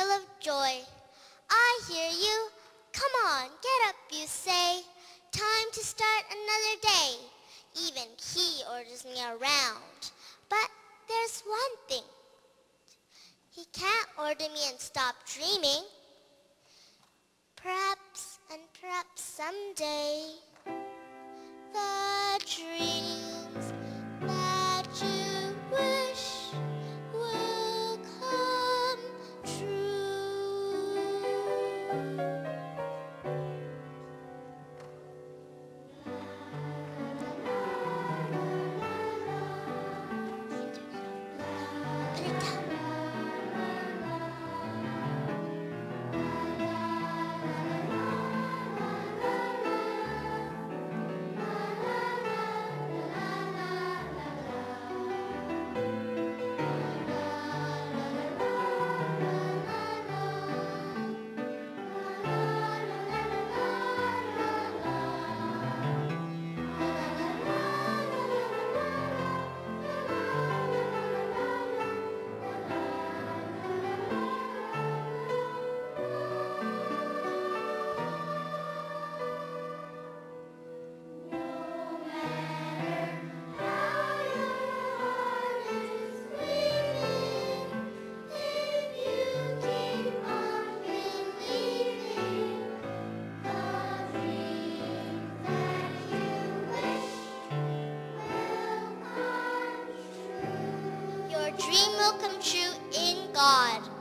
of joy. I hear you. Come on, get up, you say. Time to start another day. Even he orders me around. But there's one thing. He can't order me and stop dreaming. Perhaps and perhaps someday the dreams dream will come true in God.